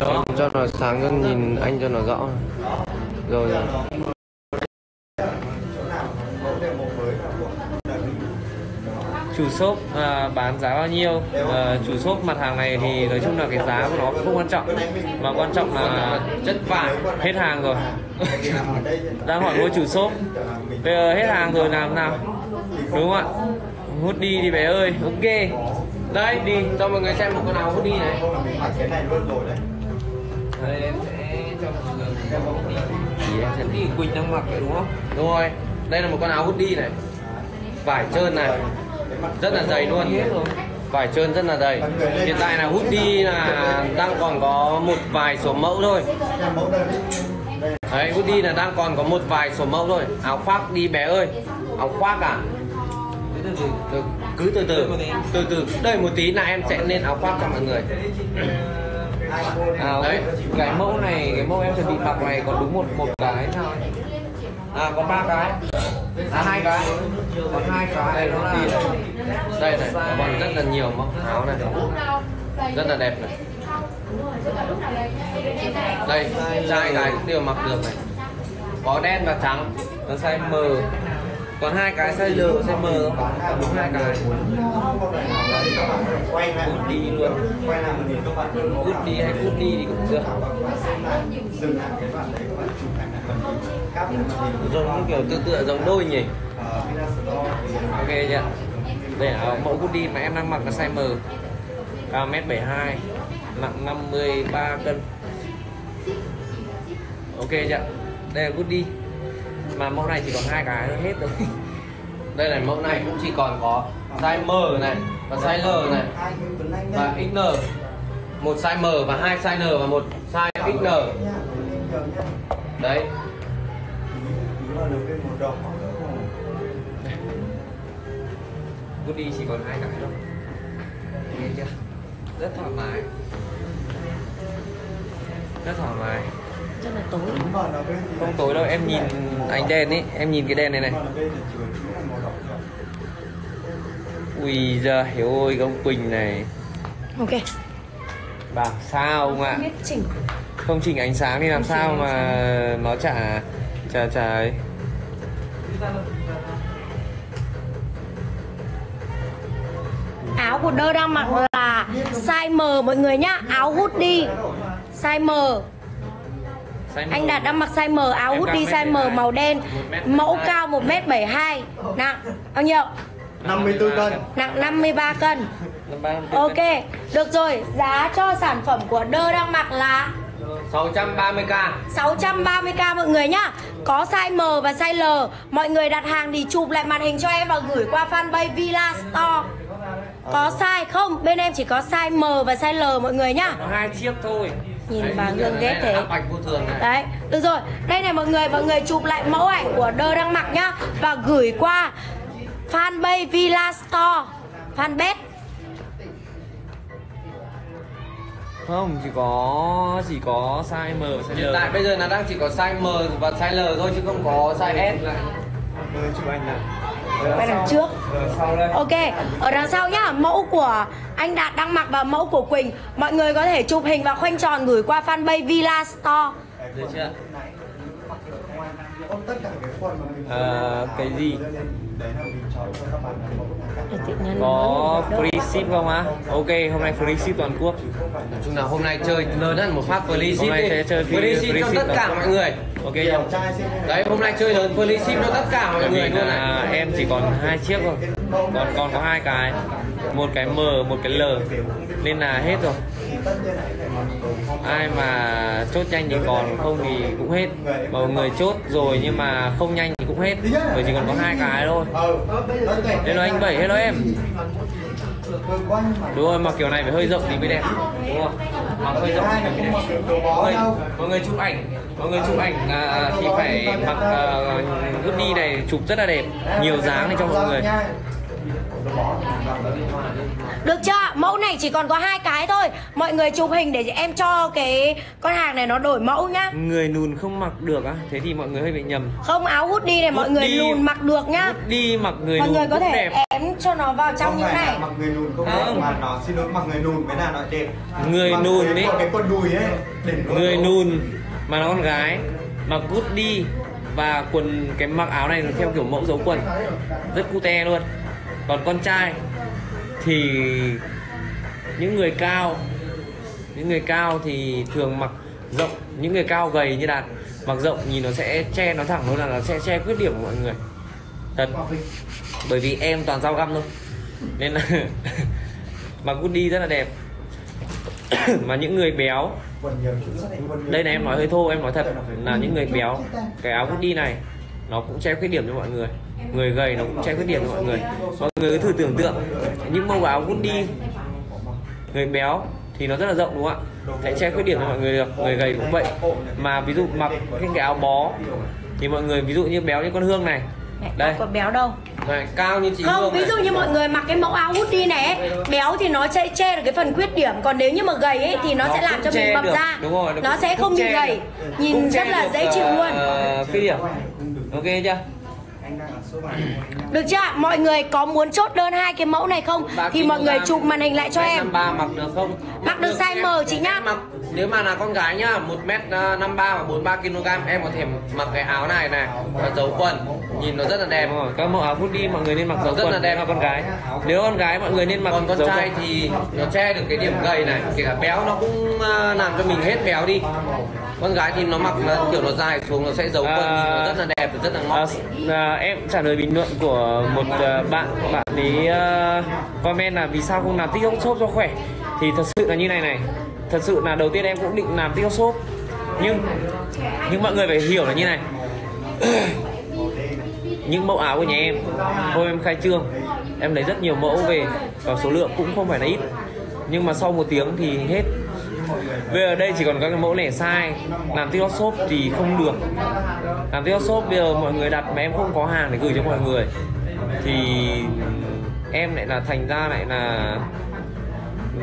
Đó, cho nó sáng cho nhìn anh cho nó rõ. Rồi. Rồi chủ shop à, bán giá bao nhiêu? À, chủ shop mặt hàng này thì nói chung là cái giá của nó không quan trọng. Mà quan trọng là chất vải. hết hàng rồi. Đang hỏi mua chủ shop. Bây giờ hết hàng rồi làm nào? Đúng không ạ? Hút đi đi bé ơi. Ok đây đi cho mọi người xem một con áo hút đi này. Cái này luôn rồi đấy. Đây em sẽ cho mọi người xem một con đi thì em sẽ đi Quỳnh đang mặc đấy đúng không? Đúng rồi đây là một con áo hút đi này. Vải trơn này. Rất là dày luôn. Vải trơn rất là dày. Hiện tại là hút đi là đang còn có một vài số mẫu thôi. Đấy hút đi là đang còn có một vài số mẫu thôi. Áo khoác đi bé ơi. Áo khoác à từ, cứ từ từ từ từ. Đợi một tí là em sẽ lên áo khoác cho mọi người. À, Đấy. cái mẫu này cái mẫu em chuẩn bị mặc này còn đúng một một cái thôi à có ba cái. À hai cái. Còn hai cái đây nó là này đây. Này còn rất là nhiều mẫu áo này. Rất là đẹp này. Đây trai gái cũng đều mặc được này. Có đen và trắng. Nó size M còn hai cái size L size M không? đúng hai cái cút đi luôn. cút đi hay cút đi thì cũng được. giống kiểu tự tựa giống đôi nhỉ? Ok chưa đây là mẫu hoodie mà em đang mặc là size M. Cao mét 72 nặng 53 cân. Ok chưa đây là hoodie mà mẫu này chỉ còn hai cái thôi, hết rồi. Đây này, mẫu này cũng chỉ còn có size M này và size L này. Và XN một size M và hai size N và một size XN đấy. Hoodie chỉ còn hai cái thôi. Nghe chưa? Rất thoải mái. Rất thoải mái rất là tối. Không tối đâu em nhìn ánh đèn ấy em nhìn cái đèn này này. Ui giời ơi ông quỳnh này. Ok. Bảo sao không ạ chỉnh. Không chỉnh ánh sáng thì làm Không sao mà nó chả chả chả ấy. Áo của đơ đang mặc là size M mọi người nhá. Áo hoodie size M anh đạt đang mặc size M áo Em hoodie size M màu đen 1m72. mẫu cao 1m72 nặng bao nhiêu? 54 cân. Nặng 53 cân. Năm ba- ok được rồi. Giá cho sản phẩm của đơ đang mặc là 630k 630k mọi người nhá. Có size M và size L. Mọi người đặt hàng thì chụp lại màn hình cho em và gửi qua fanpage Villa Store. Có size không? Bên em chỉ có size M và size L mọi người nhá. Có hai chiếc thôi Nhìn bà gương ghét thế. Đấy, được rồi. Đây này mọi người, mọi người chụp lại mẫu ảnh của đơ đang mặc nhá. Và gửi qua fanpage Villa Store. Fanpage. Không chỉ có chỉ có size M và size hiện L tại bây giờ là đang chỉ có size M và size L thôi chứ không có size S. Chụp anh này Quay đằng trước. Ok, ở đằng sau nhá, mẫu của anh Đạt đang mặc và mẫu của Quỳnh. Mọi người có thể chụp hình và khoanh tròn gửi qua fanpage Villa Store. Được chưa? À, cái gì? Có free ship không á ok hôm nay free ship toàn quốc. Nói chung là hôm nay chơi lớn hơn một phát free ship Hôm nay đi. sẽ chơi free- free ship free cho ship tất cả mọi người. Ok không đấy hôm nay chơi lớn free ship cho tất cả mọi bởi người luôn này. em chỉ còn hai chiếc thôi. Còn còn có hai cái. Một cái M một cái L. Nên là hết rồi ai mà chốt nhanh thì còn không thì cũng hết. Mà người chốt rồi nhưng mà không nhanh thì cũng hết. Bởi chỉ còn có hai cái thôi. Hello anh bảy hello em. Đúng rồi mặc kiểu này phải hơi rộng thì mới đẹp. Đúng không? Mặc hơi rộng thì mới đẹp. Mọi người, mọi người chụp ảnh. Mọi người chụp ảnh à, à thì phải mặc à, uh, đi này chụp rất là đẹp. Nhiều dáng này cho mọi người. Được chưa? Mẫu này chỉ còn có hai cái thôi. Mọi người chụp hình để em cho cái con hàng này nó đổi mẫu nhá. người nùn không mặc được á thế thì mọi người hơi bị nhầm Không áo hoodie này mọi người Hoodie. lùn mặc được nhá. đi mặc người Mọi người có thể đẹp ém cho nó vào trong Không như phải này. là mặc người lùn không Không. đẹp mà nó xin lỗi mặc người lùn mới là nó đẹp Người lùn cái- ấy. cái con đùi ấy người nùn mà nó con gái mặc cút đi và quần cái mặc áo này theo kiểu mẫu dấu quần rất cute luôn còn con trai thì những người cao, những người cao thì thường mặc rộng, những người cao gầy như đạt, mặc rộng nhìn nó sẽ che nó thẳng luôn là nó sẽ che khuyết điểm của mọi người. Thật. Bởi vì em toàn dao găm thôi. Nên là mặc đi rất là đẹp. Mà những người béo, đây này em nói hơi thô, em nói thật là những người béo, cái áo đi này, nó cũng che khuyết điểm cho mọi người. Người gầy nó cũng che khuyết điểm cho mọi người. Mọi người cứ thử tưởng tượng, những mẫu áo đi người béo thì nó rất là rộng đúng không ạ? Sẽ che khuyết điểm cho mọi người được. Người gầy cũng vậy. Mà ví dụ mặc cái, cái áo bó thì mọi người ví dụ như béo như con hương này. Đây. Có béo đâu. này, cao như chị Không, hương ví này. dụ như mọi người mặc cái mẫu áo hoodie này ấy, béo thì nó che che được cái phần khuyết điểm, còn nếu như mà gầy ấy thì nó, Nó sẽ làm cho mình được, ra. đúng rồi, nó cũng- sẽ cũng không nhìn che gầy, được. nhìn Cũng rất là dễ chịu luôn. ờ, khuyết điểm. Ok chưa Anh đang ở số bài Được chưa? Mọi người có muốn chốt đơn hai cái mẫu này không? Thì mọi người chụp màn hình lại cho em. 53 mặc được không? Mặc được size M chị nhá. Mặc nếu mà là con gái nhá, 1m53 và 43 kg em có thể mặc cái áo này này và dấu quần, nhìn nó rất là đẹp. Các mẫu áo hoodie mọi người nên mặc dấu rất quần. là đẹp. là con gái. Nếu con gái mọi người nên mặc còn con trai quần. thì nó che được cái điểm gầy này. Kể cả béo nó cũng à, làm cho mình hết béo đi. Con gái thì nó mặc nó kiểu nó dài xuống nó sẽ giấu quần. À, nhìn nó rất là đẹp và rất là À, ngọt à, em trả lời bình luận của một à, bạn. Bạn ấy à, comment là vì sao không làm tiktok shop cho khỏe? Thì thật sự là như này này. Thật sự là đầu tiên em cũng định làm tiktok shop. Nhưng nhưng mọi người phải hiểu là như này những mẫu áo của nhà em. Hôm em khai trương, em lấy rất nhiều mẫu về và số lượng cũng không phải là ít. Nhưng mà sau một tiếng thì hết. Bây giờ đây chỉ còn các cái mẫu lẻ sai làm tiktok shop thì không được. Làm tiktok shop bây giờ mọi người đặt mà em không có hàng để gửi cho mọi người, thì em lại là thành ra lại là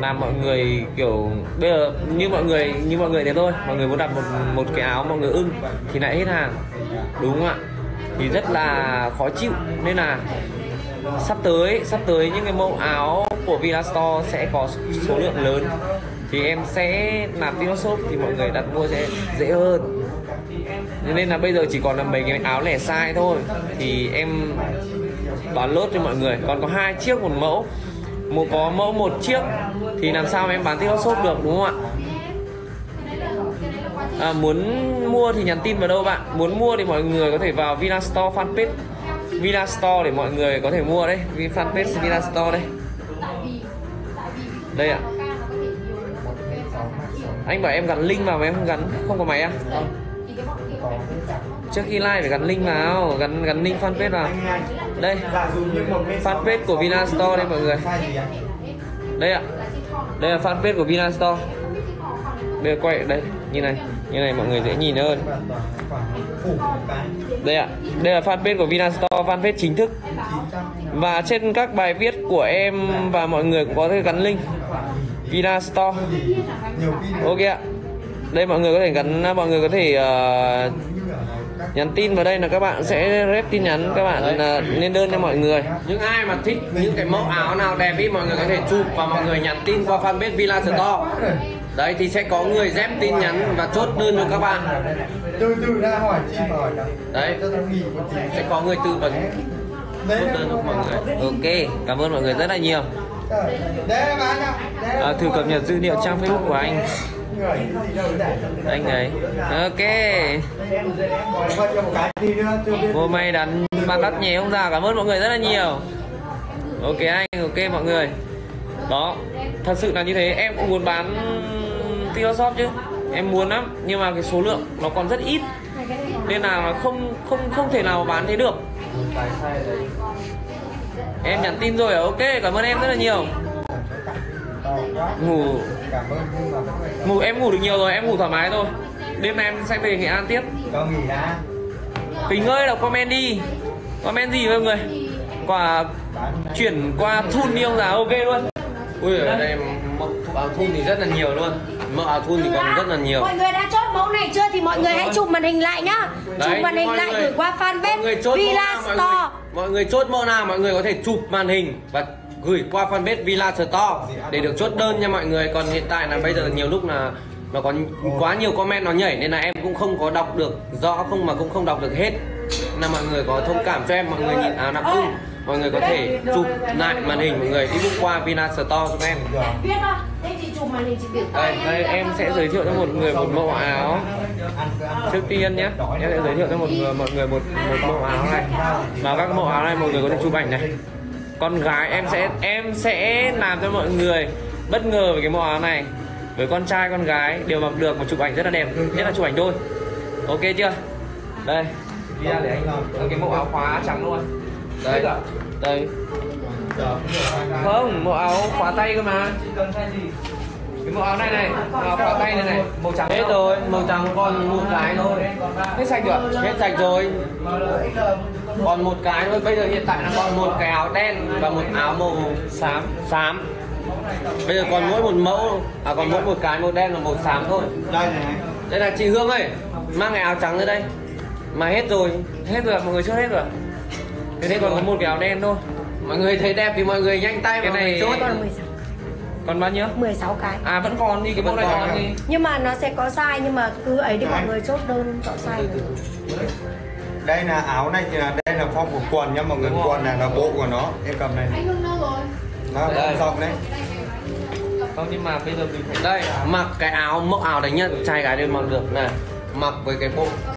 làm mọi người kiểu, bây giờ như mọi người, như mọi người thế thôi. Mọi người muốn đặt một một cái áo mọi người ưng thì lại hết hàng. Đúng không ạ? Thì rất là khó chịu. Nên là sắp tới sắp tới những cái mẫu áo của Villa Store sẽ có số lượng lớn. Thì em sẽ làm tiktok shop thì mọi người đặt mua sẽ dễ hơn. Nên là bây giờ chỉ còn là mấy cái áo lẻ size thôi. Thì em bán lốt cho mọi người. Còn có hai chiếc một mẫu. Một có mẫu một chiếc, thì làm sao mà em bán tiktok shop được, đúng không ạ? À, muốn mua thì nhắn tin vào đâu bạn? Muốn mua thì mọi người có thể vào Villa Store fanpage. Villa Store để mọi người có thể mua đấy. Vì fanpage Villa Store đây. Đây ạ. Anh bảo em gắn link vào mà em không gắn. Không có máy à? Vâng. Trước khi like phải gắn link vào. Gắn gắn link fanpage vào. Đây. Fanpage của Villa Store đây mọi người. Đây ạ? đây ạ đây là fanpage của Villa Store. Bây giờ quay ở đây như này như này mọi người dễ nhìn hơn. Đây ạ đây là fanpage của Vinastore fanpage chính thức. Và trên các bài viết của em và mọi người cũng có thể gắn link. Vinastore. Ok ạ. Đây mọi người có thể gắn mọi người có thể uh, nhắn tin vào đây là các bạn sẽ rep tin nhắn các bạn uh, lên đơn cho mọi người. Những ai mà thích những cái mẫu áo nào đẹp ý mọi người có thể chụp và mọi người nhắn tin qua fanpage Villa Store đấy thì sẽ có người dép tin nhắn và chốt đơn cho các bạn. Từ từ ra hỏi chi mà hỏi Đấy. sẽ có người tư vấn. Chốt đơn cho mọi người. Ok cảm ơn mọi người rất là nhiều. À, thử cập nhật dữ liệu trang Facebook của anh. Anh ấy. Ok. Hôm nay đánh ban đắt nhé không ra cảm ơn mọi người rất là nhiều. Ok anh ok mọi người. Đó thật sự là như thế. Em cũng muốn bán tiêu shop chứ. Em muốn lắm, nhưng mà cái số lượng nó còn rất ít. Nên là không không không thể nào bán thế được. Em nhắn tin rồi à? ok, cảm ơn em rất là nhiều. Ngủ. Ngủ, em ngủ được nhiều rồi, em ngủ thoải mái thôi. Đêm nay em sẽ về nghệ an tiếp. Kính ơi, đọc comment đi. Comment gì mọi người? Quả chuyển qua thun yêu giá ok luôn. Ui, ở đây mẫu à, thun thì rất là nhiều luôn mẫu áo thun thì còn rất là nhiều. Mọi người đã chốt mẫu này chưa thì mọi người hãy chụp màn hình lại nhá. Chụp Đấy, màn hình mọi lại người- gửi qua mọi fanpage Villa nào, mọi Store. người, mọi người chốt mẫu nào mọi người có thể chụp màn hình và gửi qua fanpage Villa Store để được chốt đơn nha mọi người. Còn hiện tại là bây giờ nhiều lúc là nó có quá nhiều comment nó nhảy nên là em cũng không có đọc được rõ không mà cũng không đọc được hết. Là mọi người có thông cảm cho em mọi người nhìn áo nắp ưng mọi người có thể chụp lại màn hình mọi người inbox qua Villa Store giúp em. Đây, đây em sẽ giới thiệu cho một người một mẫu áo. Trước tiên nhé em sẽ giới thiệu cho một người mọi người một một mẫu áo này. Và các mẫu áo này mọi người có thể chụp ảnh này. Con gái em sẽ em sẽ làm cho mọi người bất ngờ về cái mẫu áo này. Với con trai con gái đều mặc được một chụp ảnh rất là đẹp. Nhất là chụp ảnh đôi. Ok chưa? Đây. Đi ra để anh làm cái mẫu áo khóa trắng luôn đây. Đây. Không mẫu áo khóa tay cơ mà. Cái mẫu áo này này áo khóa tay này này màu trắng. Hết rồi màu trắng còn một cái thôi. Hết sạch rồi hết sạch rồi. Còn một cái thôi. Bây giờ hiện tại là còn một cái áo đen và một áo màu xám. xám. Bây giờ còn mỗi một mẫu à còn mỗi một cái màu đen và màu xám thôi. Đây này. Đây là chị Hương ơi. Mang cái áo trắng ra đây. Mà hết rồi. Hết rồi mọi người chốt hết rồi thế nên còn có một cái áo đen thôi. Mọi người thấy đẹp thì mọi người nhanh tay Cái vào này- chốt. Còn 16, còn bao nhiêu? 16 cái. à vẫn còn đi cái mẫu này Vẫn còn đi Nhưng mà nó sẽ có size nhưng mà cứ ấy đi mọi người chốt đơn chọn size. rồi. đây là áo này thì là đây là form của quần nhá mọi người. Quần này là bộ của nó. Em cầm này. Anh Hưng đâu rồi? nó Đây. rộng đấy. Không nhưng mà bây giờ mình phải đây mặc cái áo mẫu áo đấy nhá trai gái đều mặc được. Này mặc với cái bộ